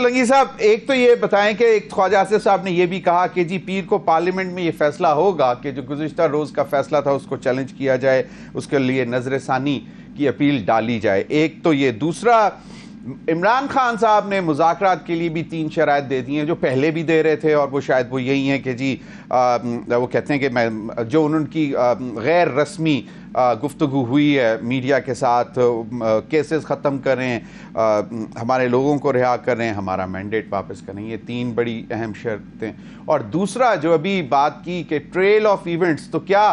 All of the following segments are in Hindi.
फलंगी साहब, एक तो ये बताएँ कि एक ख्वाजा आसिफ साहब ने यह भी कहा कि जी, पीर को पार्लियामेंट में ये फैसला होगा कि जो गुजशत रोज़ का फैसला था उसको चैलेंज किया जाए, उसके लिए नज़र सानी की अपील डाली जाए। एक तो ये, दूसरा इमरान खान साहब ने मुजाकर के लिए भी तीन शरात दे दी हैं जो पहले भी दे रहे थे और वो शायद वो यही हैं कि जी आ, वो कहते हैं कि मैं जो उनकी गैर रस्मी गुफ्तु हुई है मीडिया के साथ केसेस ख़त्म करें आ, हमारे लोगों को रिहा करें हमारा मैंडेट वापस करें ये तीन बड़ी अहम शर्तें। और दूसरा जो अभी बात की कि ट्रेल ऑफ़ इवेंट्स तो क्या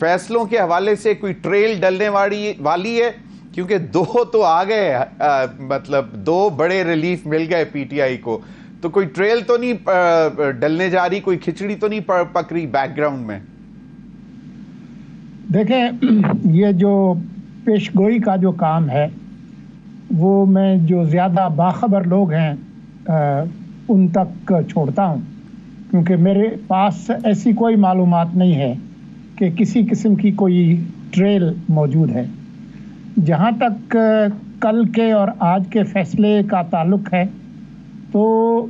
फैसलों के हवाले से कोई ट्रेल डलने वाली वाली है? क्योंकि दो तो आ गए मतलब दो बड़े रिलीफ मिल गए पीटीआई को। तो कोई ट्रेल तो नहीं डलने जा रही कोई खिचड़ी तो नहीं पक रही बैकग्राउंड में? देखें ये जो पेशगोई का जो काम है वो मैं जो ज़्यादा बाखबर लोग हैं आ, उन तक छोड़ता हूँ। क्योंकि मेरे पास ऐसी कोई मालूम नहीं है कि किसी किस्म की कोई ट्रेल मौजूद है। जहाँ तक कल के और आज के फैसले का ताल्लुक है तो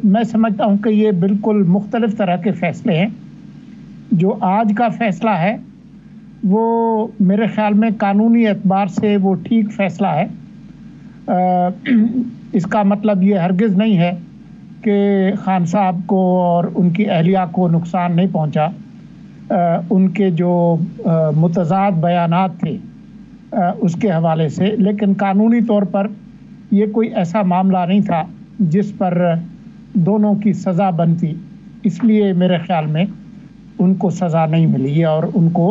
मैं समझता हूँ कि ये बिल्कुल मुख्तलिफ़ तरह के फ़ैसले हैं। जो आज का फ़ैसला है वो मेरे ख़्याल में कानूनी एतबार से वो ठीक फ़ैसला है। आ, इसका मतलब ये हरगिज़ नहीं है कि खान साहब को और उनकी अहलिया को नुकसान नहीं पहुँचा। उनके जो मुतजाद बयानात थे उसके हवाले से। लेकिन कानूनी तौर पर ये कोई ऐसा मामला नहीं था जिस पर दोनों की सज़ा बनती। इसलिए मेरे ख्याल में उनको सज़ा नहीं मिली और उनको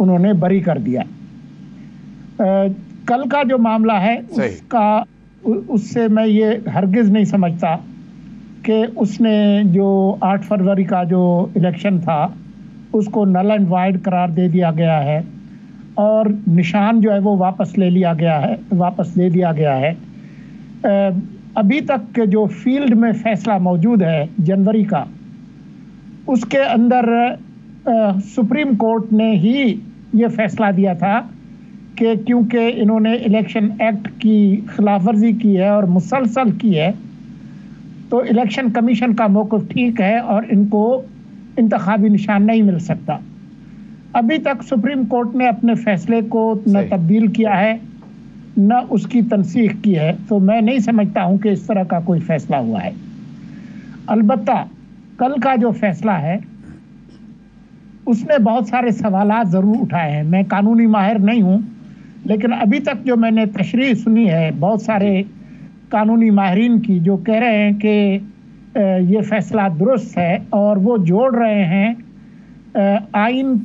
उन्होंने बरी कर दिया। आ, कल का जो मामला है उसका उससे मैं ये हरगिज़ नहीं समझता कि उसने जो 8 फरवरी का जो इलेक्शन था उसको नल एंड वाइड करार दे दिया गया है। और निशान जो है वो वापस ले लिया गया है, वापस ले लिया गया है। अभी तक जो फ़ील्ड में फैसला मौजूद है जनवरी का, उसके अंदर सुप्रीम कोर्ट ने ही ये फैसला दिया था कि क्योंकि इन्होंने इलेक्शन एक्ट की खिलाफ वर्जी की है और मुसलसल की है तो इलेक्शन कमीशन का मौक़ ठीक है और इनको इंतबी निशान नहीं मिल सकता। अभी तक सुप्रीम कोर्ट ने अपने फैसले को न तब्दील किया है न उसकी तनसीख की है तो मैं नहीं समझता हूँ कि इस तरह का कोई फैसला हुआ है। अलबत् कल का जो फैसला है उसने बहुत सारे सवाल ज़रूर उठाए हैं। मैं कानूनी माहिर नहीं हूँ लेकिन अभी तक जो मैंने तशरी सुनी है बहुत सारे कानूनी माहरीन की जो कह रहे हैं कि ये फैसला दुरुस्त है और वो जोड़ रहे हैं आइन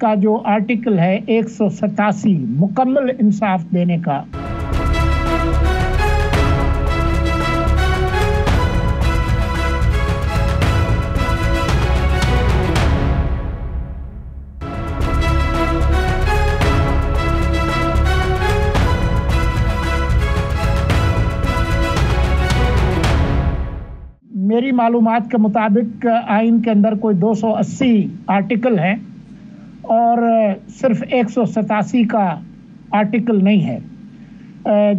का जो आर्टिकल है एक सौ सतासी, मुकम्मल इंसाफ देने का। मेरी मालूमात के मुताबिक आइन के अंदर कोई 280 आर्टिकल हैं। और सिर्फ़ एक सौ सतासी का आर्टिकल नहीं है।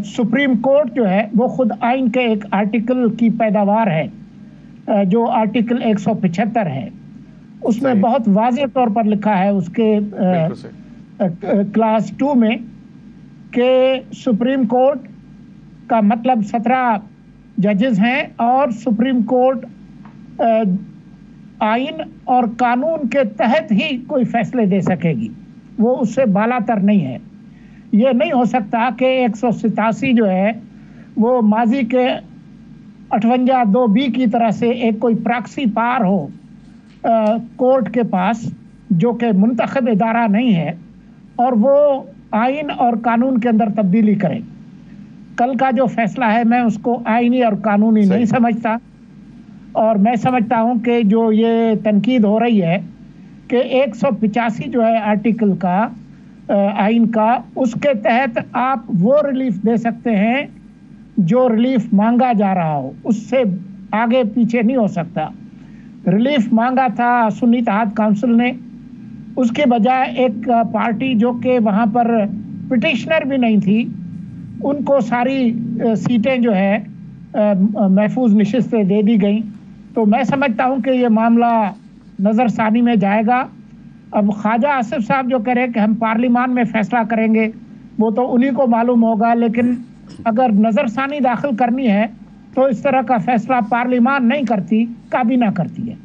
सुप्रीम कोर्ट जो है वो खुद आइन के एक आर्टिकल की पैदावार है जो आर्टिकल 175 है। उसमें बहुत वाज तौर पर लिखा है उसके क्लास टू में कि सुप्रीम कोर्ट का मतलब सत्रह जजेस हैं और सुप्रीम कोर्ट आइन और कानून के तहत ही कोई फैसले दे सकेगी। वो उससे बालातर नहीं है। ये नहीं हो सकता कि एक सौ सतासी जो है वो माजी के अठवंजा दो बी की तरह से एक कोई प्राक्सी पार हो आ, कोर्ट के पास जो कि मुंतखब इदारा नहीं है और वो आइन और कानून के अंदर तब्दीली करें। कल का जो फैसला है मैं उसको आइनी और कानूनी नहीं समझता। और मैं समझता हूँ कि जो ये तनकीद हो रही है कि एक सौ पचासी जो है आर्टिकल का आइन का, उसके तहत आप वो रिलीफ दे सकते हैं जो रिलीफ मांगा जा रहा हो। उससे आगे पीछे नहीं हो सकता। रिलीफ मांगा था सुन्नी तहाद काउंसिल ने। उसके बजाय एक पार्टी जो कि वहाँ पर पिटिशनर भी नहीं थी, उनको सारी सीटें जो है महफूज नशस्तें दे दी गई। तो मैं समझता हूँ कि ये मामला नज़रसानी में जाएगा। अब ख्वाजा आसिफ साहब जो कह रहे हैं कि हम पार्लीमान में फैसला करेंगे, वो तो उन्हीं को मालूम होगा, लेकिन अगर नज़रसानी दाखिल करनी है तो इस तरह का फैसला पार्लीमान नहीं करती काबीना करती है।